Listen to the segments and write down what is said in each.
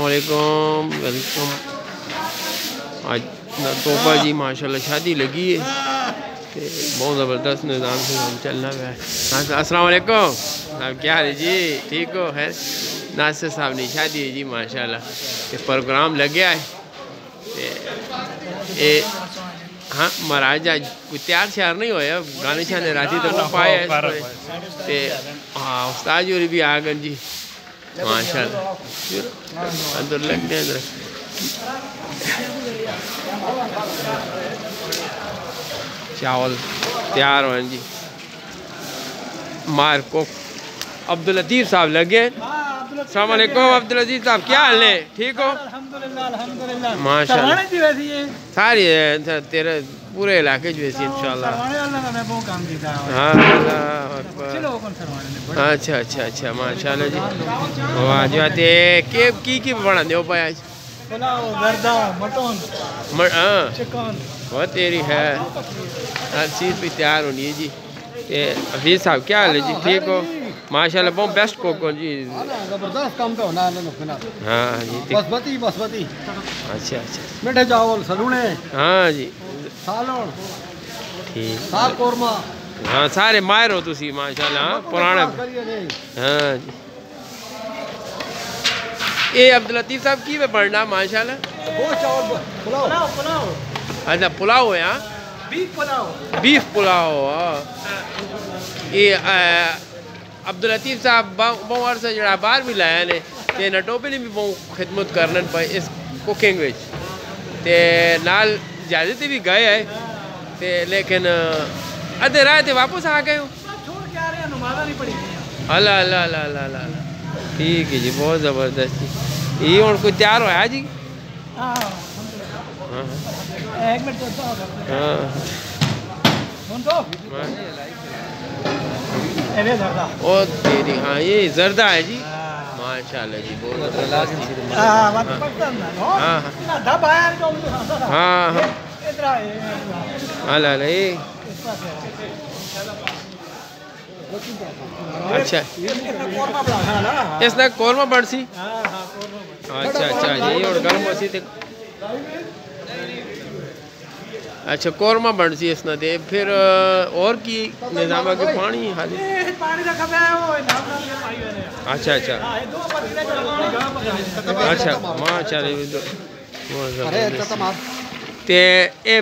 السلام علیکم، ویلکم۔ آج توبہ جی ماشاءاللہ شادی لگی ہے۔ بہت زبردست نظام سے ہم چلنا ہے۔ السلام علیکم۔ آپ کیا حال ہے جی؟ ٹھیک ہو؟ ہے ناصر صاحب نے شادی ہے جی ماشاءاللہ۔ یہ پروگرام لگیا ہے۔ تے اے ہاں مہاراجا کوئی تیار شیار نہیں ہویا؟ گانے شانے راتی تو پایا ہاں استاد جی جوری بھی آگن جی۔ ماشاءاللہ اندر لگ دیں اندر چاول تیار ہوئے جی۔ مار کو عبداللطیف صاحب لگے۔ السلام علیکم عبدالعزیز صاحب کیا حال ہے؟ ٹھیک ہو؟ دی ویسی ہے ساری تیرے پورے علاقے جو ایسی انشاءاللہ۔ سروانے اللہ کا میں بہت کام دیتا ہوں۔ ہاں اللہ اچھا اچھا اچھا ماشاءاللہ جی۔ واہ جو آتے کی کی کی بڑھا دیو پایا آج؟ ہاں وہ تیری ہے۔ ہر چیز بھی تیار ہونی ہے جی۔ حفیظ صاحب کیا حال ہے جی؟ ٹھیک ہو؟ ماشاءاللہ بہت بیسٹ کوک جی۔ زبردست کام تو ہونا ہے نا ہاں جی۔ بسمتی بسمتی اچھا اچھا۔ میٹھے چاول سلونے۔ ہاں جی۔ ٹھیک ہاں سارے ماہر ہو تسی ماشاءاللہ ہاں جی ہاں جی اے عبداللطیف صاحب کی میں پڑھنا ماشاءاللہ گوشت چاول پلاؤ پلاؤ پلاؤ اچھا پلاؤ ہے ہاں بیف پلاؤ بیف پلاؤ یہ عبداللطیف صاحب بہت عرصہ جڑا باہر بھی لایا نے تے نٹوپے نے بھی بہت خدمت کرنے پہ اس کوکنگ وچ تے نال جہازے بھی گئے ہے تے لیکن ادھے رائے تے واپس آ گئے ہو چھوڑ کے آ رہے ہیں نمازہ نہیں پڑھی اللہ اللہ اللہ اللہ اللہ ٹھیک ہے جی بہت زبردست جی یہ ہوں کوئی تیار ہوا جی ہاں ہاں ایک منٹ تو ہاں سن تو ایوے زردہ او تیری ہاں یہ زردہ ہے جی جی بہت ہاں ہاں ہاں اچھا ہاں اس نے قورمہ بڑھ سی ہاں ہاں قورمہ اچھا اچھا جی اور گرم ہو سی تے اچھا قورمہ بن سی اس نے دے۔ پھر اور کی نظام کہ پانی حالی کے اچھا اچھا۔ ہاں اچھا اللہ بہت زبردست تے اے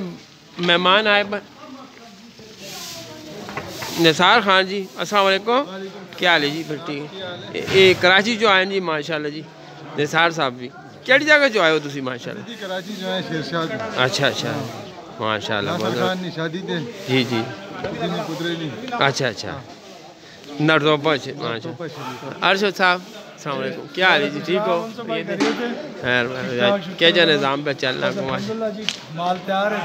مہمان آئے پر نثار خان جی السلام علیکم۔ کیا حال ہے جی؟ پھر ٹھیک ہے۔ اے کراچی جو آئے جی ماشاءاللہ جی۔ نثار صاحب بھی کیڑی جگہ جو آئے ہو تسی ماشاءاللہ؟ جی کراچی جو ہے شیرشاہ کی اچھا اچھا۔ شادی دے۔ جی جی۔ اچھا اچھا۔ نرزو پچ ماشاء ارشد صاحب السلام علیکم۔ کیا حال ہے جی؟ ٹھیک ہو؟ کیا نظام پہ؟ ماشاء الحمدللہ جی مال تیار ہے۔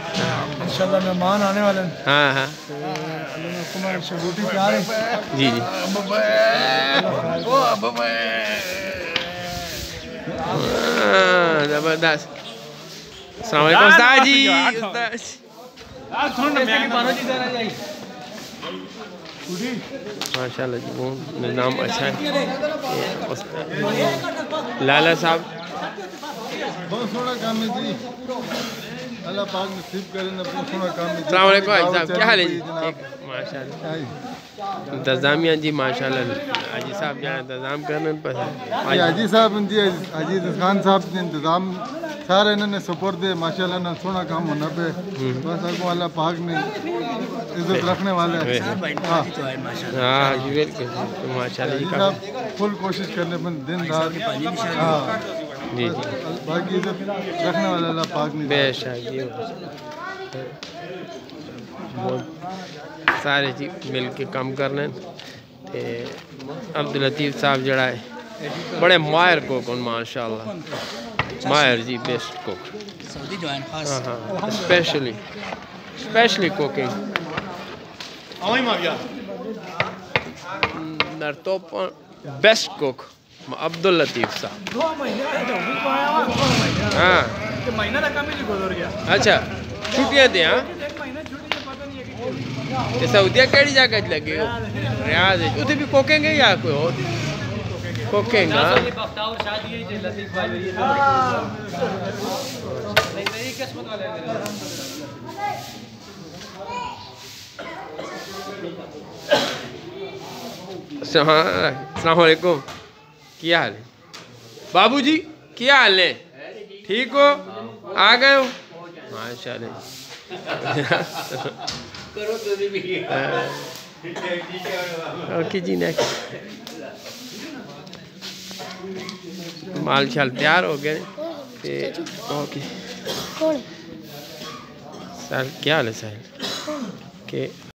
انشاءاللہ مہمان آنے والے ہیں۔ ہاں ہاں۔ اللہ تیار ہے۔ جی جی۔ ہاں، زبردست۔ السلام علیکم استاد جی استاد ماشاء اللہ جی بہت نظام اچھا ہے۔ لالا صاحب۔ بہت سونا کام ہے جی۔ اللہ پاک نصیب کرے نا بہت سونا کام ہے جی۔ السلام علیکم حاجی صاحب۔ کیا حال ہے جی؟ ماشاء اللہ جی۔ انتظامیہ جی ماشاء اللہ حاجی صاحب جہاں انتظام کرنے پر حاجی صاحب جی حاجی خان صاحب نے انتظام سارے انہوں نے سپورٹ دے ماشاء اللہ نا سونا کام ہونا پہ بس اگو اللہ پاک نے عزت رکھنے والے۔ ہاں کافی فل کوشش کرنے پر دن رات ہاں جی جی باقی عزت رکھنے والے اللہ پاک نے بے شک سارے جی مل کے کام کرنے تے عبداللطیف صاحب جڑا ہے بڑے ماہر کوک ان ماشاء ماہر جی بیسٹ کوک سعودی جو خاص اسپیشلی اسپیشلی کوکنگ نرتوپ بیسٹ کوک صاحب ہوا دو مہینے ہاں اچھا چھٹیاں تھیں ہاں ایک مہینہ چھٹی سے پتہ نہیں ہے کہ تے سعودیہ کیڑی جگہ لگے ہو ریاض ہے اتھے بھی کوکنگ ہے یا کوئی اور قسمت والے السلام علیکم کیا حال ہے بابو جی کیا حال ہے ٹھیک ہو آ گئے ہو ماشاء اللہ اوکے جی نیکسٹ مال شال تیار ہو گئے تے اوکے کون سر کیا حال ہے سر کہ